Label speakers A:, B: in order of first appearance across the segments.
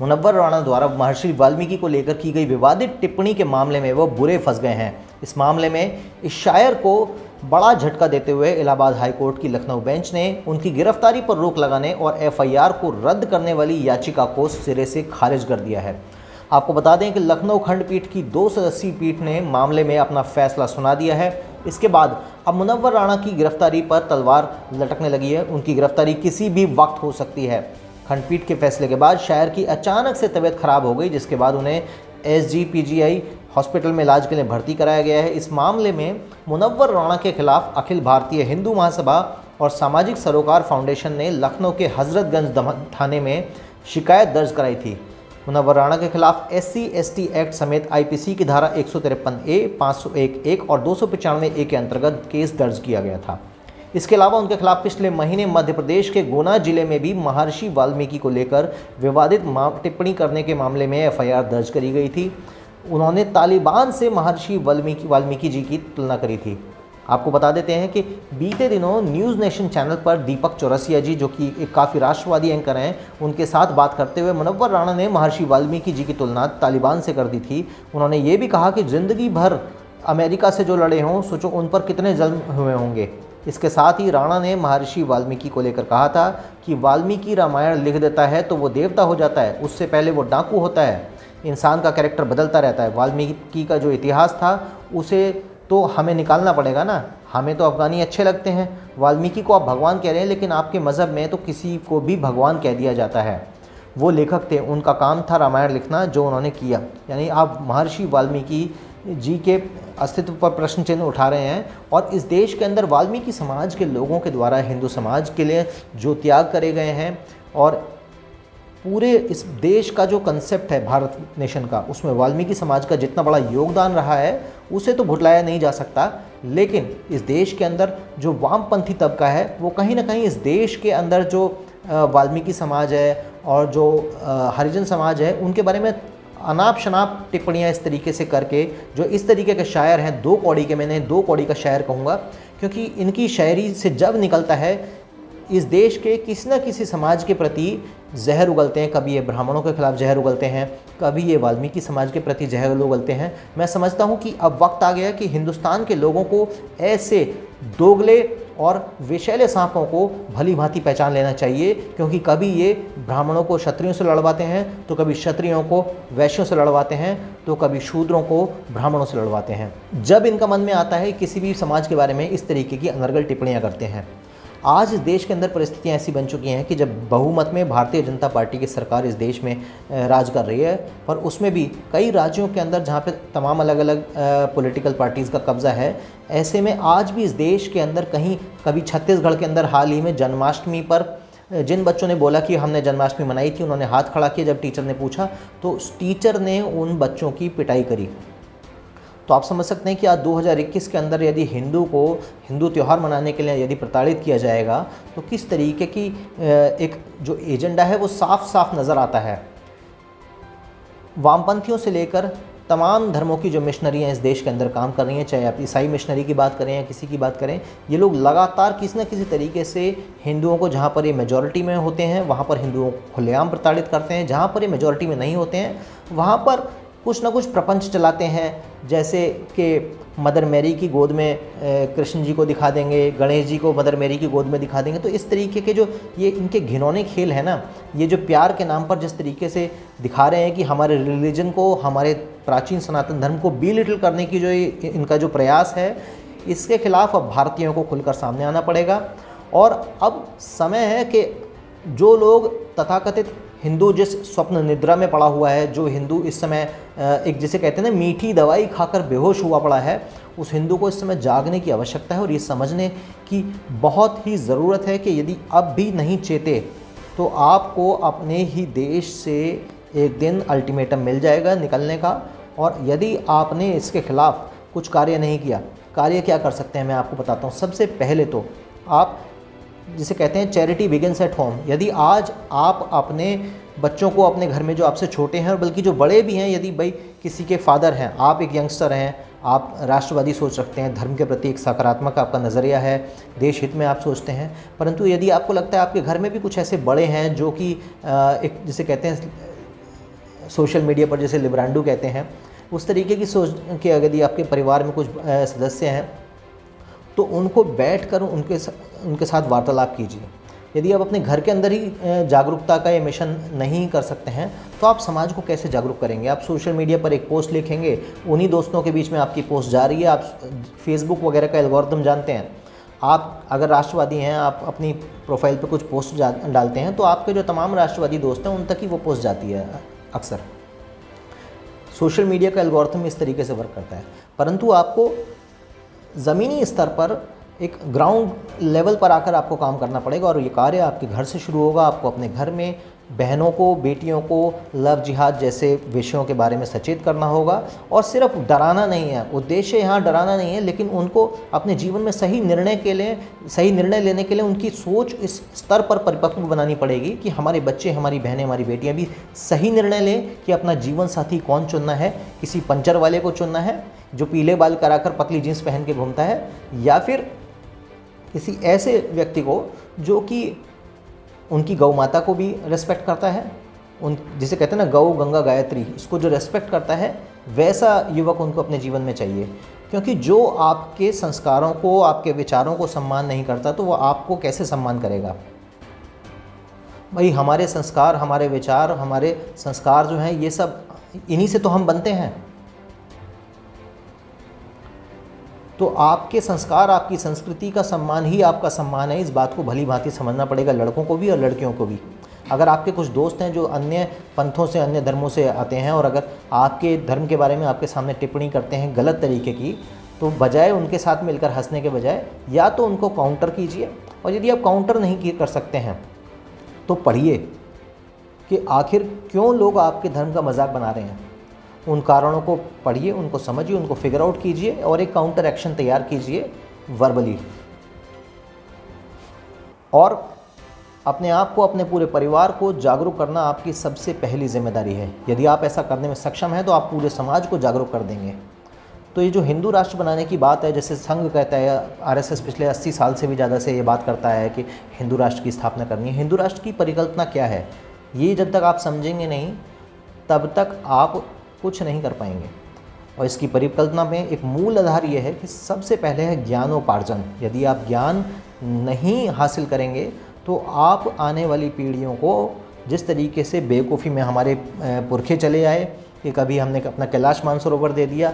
A: मुनव्वर राणा द्वारा महर्षि वाल्मीकि को लेकर की गई विवादित टिप्पणी के मामले में वह बुरे फंस गए हैं। इस मामले में इस शायर को बड़ा झटका देते हुए इलाहाबाद हाईकोर्ट की लखनऊ बेंच ने उनकी गिरफ्तारी पर रोक लगाने और एफआईआर को रद्द करने वाली याचिका को सिरे से खारिज कर दिया है। आपको बता दें कि लखनऊ खंडपीठ की दो सदस्यीय पीठ ने मामले में अपना फैसला सुना दिया है। इसके बाद अब मुनव्वर राणा की गिरफ्तारी पर तलवार लटकने लगी है। उनकी गिरफ्तारी किसी भी वक्त हो सकती है। खंडपीठ के फैसले के बाद शायर की अचानक से तबीयत खराब हो गई, जिसके बाद उन्हें S G P G I hospital में इलाज के लिए भर्ती कराया गया है। इस मामले में मुनव्वर राणा के खिलाफ अखिल भारतीय हिंदू महासभा और सामाजिक सरोकार फाउंडेशन ने लखनऊ के हजरतगंज थाने में शिकायत दर्ज कराई थी। मुनव्वर राणा के खिलाफ एस सी एक्ट समेत आईपीसी की धारा एक सौ तिरपन ए, पाँच सौ एक एक और दो सौ पचानवे ए के अंतर्गत केस दर्ज किया गया था। इसके अलावा उनके खिलाफ पिछले महीने मध्य प्रदेश के गुना ज़िले में भी महर्षि वाल्मीकि को लेकर विवादित टिप्पणी करने के मामले में एफआईआर दर्ज करी गई थी। उन्होंने तालिबान से महर्षि वाल्मीकि वाल्मीकि जी की तुलना करी थी। आपको बता देते हैं कि बीते दिनों न्यूज़ नेशन चैनल पर दीपक चौरसिया जी, जो कि एक काफ़ी राष्ट्रवादी एंकर हैं, उनके साथ बात करते हुए मनव्वर राणा ने महर्षि वाल्मीकि जी की तुलना तालिबान से कर दी थी। उन्होंने ये भी कहा कि ज़िंदगी भर अमेरिका से जो लड़े हों, सोचो उन पर कितने जन्म हुए होंगे। इसके साथ ही राणा ने महर्षि वाल्मीकि को लेकर कहा था कि वाल्मीकि रामायण लिख देता है तो वो देवता हो जाता है, उससे पहले वो डाकू होता है। इंसान का कैरेक्टर बदलता रहता है। वाल्मीकि का जो इतिहास था, उसे तो हमें निकालना पड़ेगा ना। हमें तो अफ़गानी अच्छे लगते हैं। वाल्मीकि को आप भगवान कह रहे हैं, लेकिन आपके मज़हब में तो किसी को भी भगवान कह दिया जाता है। वो लेखक थे, उनका काम था रामायण लिखना, जो उन्होंने किया। यानी आप महर्षि वाल्मीकि जी के अस्तित्व पर प्रश्न चिन्ह उठा रहे हैं और इस देश के अंदर वाल्मीकि समाज के लोगों के द्वारा, हिंदू समाज के लिए जो त्याग करे गए हैं और पूरे इस देश का जो कंसेप्ट है भारत नेशन का, उसमें वाल्मीकि समाज का जितना बड़ा योगदान रहा है, उसे तो भुटलाया नहीं जा सकता। लेकिन इस देश के अंदर जो वामपंथी तबका है, वो कहीं ना कहीं इस देश के अंदर जो वाल्मीकि समाज है और जो हरिजन समाज है, उनके बारे में अनाप शनाप टिप्पणियाँ इस तरीके से करके, जो इस तरीके के शायर हैं, दो कौड़ी के मैंने, दो कौड़ी का शायर कहूँगा, क्योंकि इनकी शायरी से जब निकलता है, इस देश के किसी न किसी समाज के प्रति जहर उगलते हैं, कभी ये ब्राह्मणों के खिलाफ जहर उगलते हैं, कभी ये वाल्मीकि समाज के प्रति जहर उगलते हैं। मैं समझता हूँ कि अब वक्त आ गया कि हिंदुस्तान के लोगों को ऐसे दोगले और विषैले सांपों को भली भांति पहचान लेना चाहिए, क्योंकि कभी ये ब्राह्मणों को क्षत्रियों से लड़वाते हैं तो कभी क्षत्रियों को वैश्यों से लड़वाते हैं तो कभी शूद्रों को ब्राह्मणों से लड़वाते हैं। जब इनका मन में आता है किसी भी समाज के बारे में इस तरीके की अनर्गल टिप्पणियाँ करते हैं आज देश के अंदर परिस्थितियाँ ऐसी बन चुकी हैं कि जब बहुमत में भारतीय जनता पार्टी की सरकार इस देश में राज कर रही है, पर उसमें भी कई राज्यों के अंदर जहाँ पे तमाम अलग अलग पॉलिटिकल पार्टीज़ का कब्ज़ा है, ऐसे में आज भी इस देश के अंदर कहीं, कभी छत्तीसगढ़ के अंदर हाल ही में जन्माष्टमी पर जिन बच्चों ने बोला कि हमने जन्माष्टमी मनाई थी, उन्होंने हाथ खड़ा किया जब टीचर ने पूछा तो टीचर ने उन बच्चों की पिटाई करी। तो आप समझ सकते हैं कि आज 2021 के अंदर यदि हिंदू को हिंदू त्यौहार मनाने के लिए यदि प्रताड़ित किया जाएगा तो किस तरीके की एक जो एजेंडा है वो साफ़ साफ़ नज़र आता है। वामपंथियों से लेकर तमाम धर्मों की जो मिशनरियाँ इस देश के अंदर काम कर रही हैं, चाहे आप ईसाई मिशनरी की बात करें या किसी की बात करें, ये लोग लगातार किसी न किसी तरीके से हिंदुओं को जहाँ पर ये मेजॉरिटी में होते हैं, वहाँ पर हिंदुओं को खुलेआम प्रताड़ित करते हैं, जहाँ पर ये मेजॉरिटी में नहीं होते हैं, वहाँ पर कुछ ना कुछ प्रपंच चलाते हैं, जैसे कि मदर मैरी की गोद में कृष्ण जी को दिखा देंगे, गणेश जी को मदर मैरी की गोद में दिखा देंगे। तो इस तरीके के जो ये इनके घिनौने खेल है ना, ये जो प्यार के नाम पर जिस तरीके से दिखा रहे हैं कि हमारे रिलीजन को, हमारे प्राचीन सनातन धर्म को बी लिटिल करने की जो इनका जो प्रयास है, इसके खिलाफ अब भारतीयों को खुलकर सामने आना पड़ेगा। और अब समय है कि जो लोग तथाकथित हिंदू जिस स्वप्न निद्रा में पड़ा हुआ है, जो हिंदू इस समय एक जिसे कहते हैं ना, मीठी दवाई खाकर बेहोश हुआ पड़ा है, उस हिंदू को इस समय जागने की आवश्यकता है और ये समझने की बहुत ही ज़रूरत है कि यदि अब भी नहीं चेते तो आपको अपने ही देश से एक दिन अल्टीमेटम मिल जाएगा निकलने का। और यदि आपने इसके खिलाफ कुछ कार्य नहीं किया, कार्य क्या कर सकते हैं मैं आपको बताता हूँ। सबसे पहले तो आप, जिसे कहते हैं, चैरिटी बिगिनस एट होम। यदि आज आप अपने बच्चों को अपने घर में जो आपसे छोटे हैं और बल्कि जो बड़े भी हैं, यदि भाई किसी के फादर हैं, आप एक यंगस्टर हैं, आप राष्ट्रवादी सोच रखते हैं, धर्म के प्रति एक सकारात्मक आपका नज़रिया है, देश हित में आप सोचते हैं, परंतु यदि आपको लगता है आपके घर में भी कुछ ऐसे बड़े हैं जो कि एक जिसे कहते हैं, सोशल मीडिया पर जैसे लिब्रांडू कहते हैं, उस तरीके की सोच के यदि आपके परिवार में कुछ सदस्य हैं तो उनको बैठ कर उनके उनके साथ वार्तालाप कीजिए। यदि आप अपने घर के अंदर ही जागरूकता का ये मिशन नहीं कर सकते हैं तो आप समाज को कैसे जागरूक करेंगे? आप सोशल मीडिया पर एक पोस्ट लिखेंगे, उन्हीं दोस्तों के बीच में आपकी पोस्ट जा रही है, आप फेसबुक वगैरह का एल्गोरिदम जानते हैं। आप अगर राष्ट्रवादी हैं, आप अपनी प्रोफ़ाइल पर कुछ पोस्ट डालते हैं तो आपके जो तमाम राष्ट्रवादी दोस्त हैं, उन तक ही वो पोस्ट जाती है, अक्सर। सोशल मीडिया का एल्गोरिथम इस तरीके से वर्क करता है। परंतु आपको ज़मीनी स्तर पर एक ग्राउंड लेवल पर आकर आपको काम करना पड़ेगा और ये कार्य आपके घर से शुरू होगा, आपको अपने घर में बहनों को, बेटियों को, लव जिहाद जैसे विषयों के बारे में सचेत करना होगा। और सिर्फ़ डराना नहीं है, उद्देश्य यहाँ डराना नहीं है, लेकिन उनको अपने जीवन में सही निर्णय के लिए, सही निर्णय लेने के लिए उनकी सोच इस स्तर पर परिपक्व बनानी पड़ेगी कि हमारे बच्चे, हमारी बहनें, हमारी बेटियाँ भी सही निर्णय लें कि अपना जीवन साथी कौन चुनना है, किसी पंचर वाले को चुनना है, जो पीले बाल कराकर पतली जीन्स पहन के घूमता है, या फिर किसी ऐसे व्यक्ति को जो कि उनकी गौ माता को भी रेस्पेक्ट करता है, उन, जिसे कहते हैं ना गौ गंगा गायत्री इसको जो रेस्पेक्ट करता है, वैसा युवक उनको अपने जीवन में चाहिए। क्योंकि जो आपके संस्कारों को, आपके विचारों को सम्मान नहीं करता तो वो आपको कैसे सम्मान करेगा? भाई, हमारे संस्कार, हमारे विचार, हमारे संस्कार जो हैं, ये सब, इन्हीं से तो हम बनते हैं। तो आपके संस्कार, आपकी संस्कृति का सम्मान ही आपका सम्मान है। इस बात को भली भांति समझना पड़ेगा लड़कों को भी और लड़कियों को भी। अगर आपके कुछ दोस्त हैं जो अन्य पंथों से, अन्य धर्मों से आते हैं और अगर आपके धर्म के बारे में आपके सामने टिप्पणी करते हैं गलत तरीके की तो बजाय उनके साथ मिलकर हंसने के बजाय या तो उनको काउंटर कीजिए और यदि आप काउंटर नहीं कर सकते हैं तो पढ़िए कि आखिर क्यों लोग आपके धर्म का मज़ाक बना रहे हैं। उन कारणों को पढ़िए, उनको समझिए, उनको फिगर आउट कीजिए और एक काउंटर एक्शन तैयार कीजिए वर्बली और अपने आप को, अपने पूरे परिवार को जागरूक करना आपकी सबसे पहली ज़िम्मेदारी है। यदि आप ऐसा करने में सक्षम हैं तो आप पूरे समाज को जागरूक कर देंगे। तो ये जो हिंदू राष्ट्र बनाने की बात है, जैसे संघ कहता है, आरएसएस पिछले 80 साल से भी ज़्यादा से ये बात करता है कि हिंदू राष्ट्र की स्थापना करनी है। हिंदू राष्ट्र की परिकल्पना क्या है? ये जब तक आप समझेंगे नहीं, तब तक आप कुछ नहीं कर पाएँगे। और इसकी परिकल्पना में एक मूल आधार ये है कि सबसे पहले है ज्ञानोपार्जन। यदि आप ज्ञान नहीं हासिल करेंगे तो आप आने वाली पीढ़ियों को जिस तरीके से बेवकूफ़ी में हमारे पुरखे चले आए, कि कभी हमने अपना कैलाश मानसरोवर दे दिया,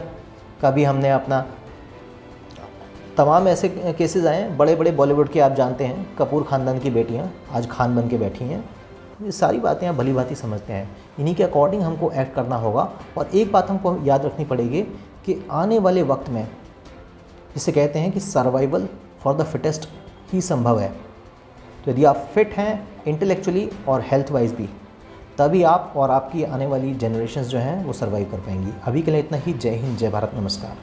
A: कभी हमने अपना तमाम ऐसे केसेस आए बड़े बड़े बॉलीवुड के आप जानते हैं, कपूर ख़ानदान की बेटियाँ, आज खान बन के बैठी हैं। ये सारी बातें आप भली भांति समझते हैं। इन्हीं के अकॉर्डिंग हमको एक्ट करना होगा और एक बात हमको याद रखनी पड़ेगी कि आने वाले वक्त में जिसे कहते हैं कि सर्वाइवल फॉर द फिटेस्ट ही संभव है। तो यदि आप फिट हैं इंटेलेक्चुअली और हेल्थ वाइज भी, तभी आप और आपकी आने वाली जनरेशन जो हैं वो सर्वाइव कर पाएँगी। अभी के लिए इतना ही। जय हिंद, जय भारत, नमस्कार।